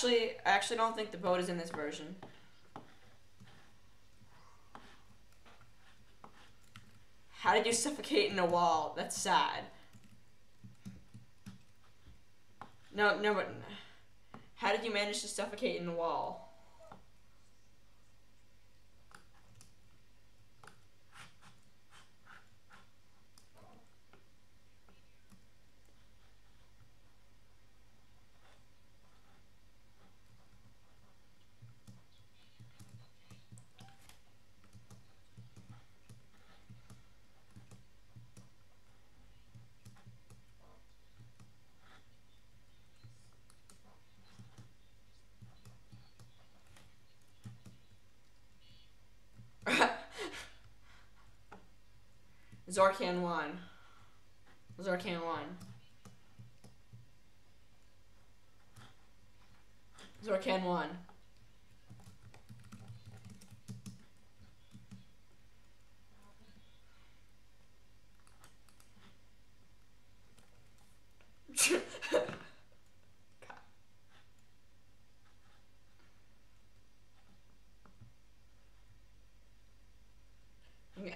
actually, I actually don't think the boat is in this version. How did you suffocate in a wall? That's sad. No, no, but how did you manage to suffocate in a wall? Zorcan 1. Zorcan 1. Zorcan 1.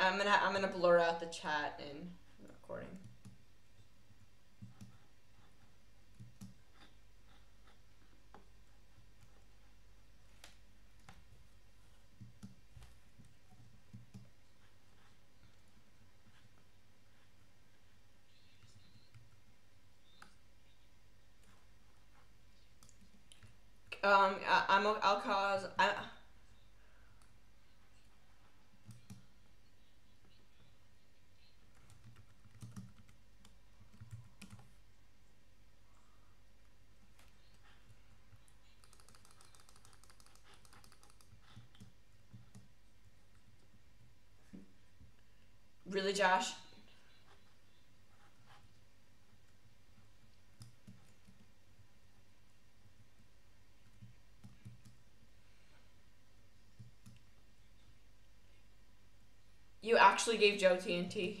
I'm gonna I'm gonna blur out the chat in the recording. Um, I, I'm I'll cause I. Really, Josh? You actually gave Joe TNT.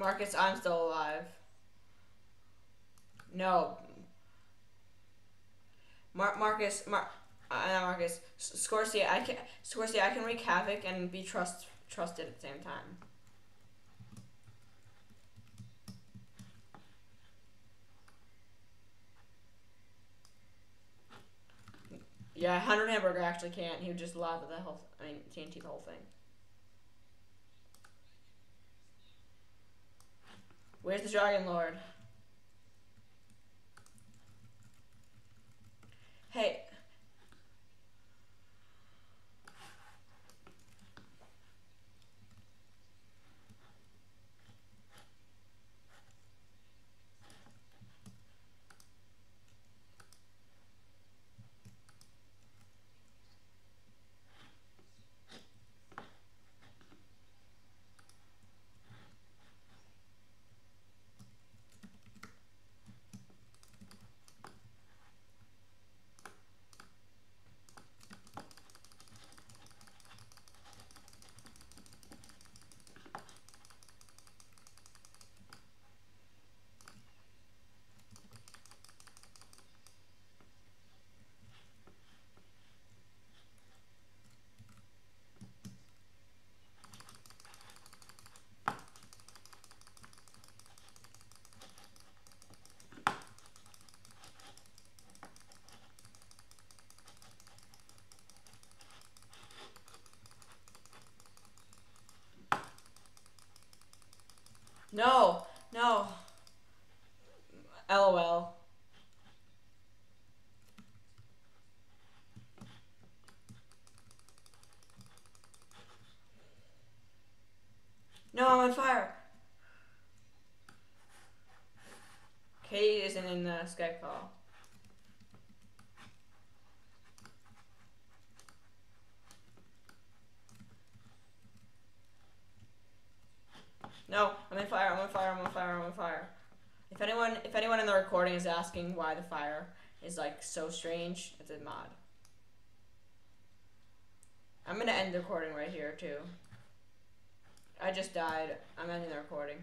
Marcus, I'm still alive. No. Mar- Marcus, Mar- uh, Marcus, Scorsese, I can Scorsese, I can wreak havoc and be trust trusted at the same time. Yeah, Hundred Hamburger actually can't. He would just lava the whole. I mean, TNT the whole thing. Where's the Dragon Lord? No. LOL. No, I'm on fire. Katie isn't in the Skype call. No, I'm in fire. I'm on fire. I'm on fire. I'm on fire. If anyone, if anyone in the recording is asking why the fire is like so strange, it's a mod. I'm gonna end the recording right here too. I just died. I'm ending the recording.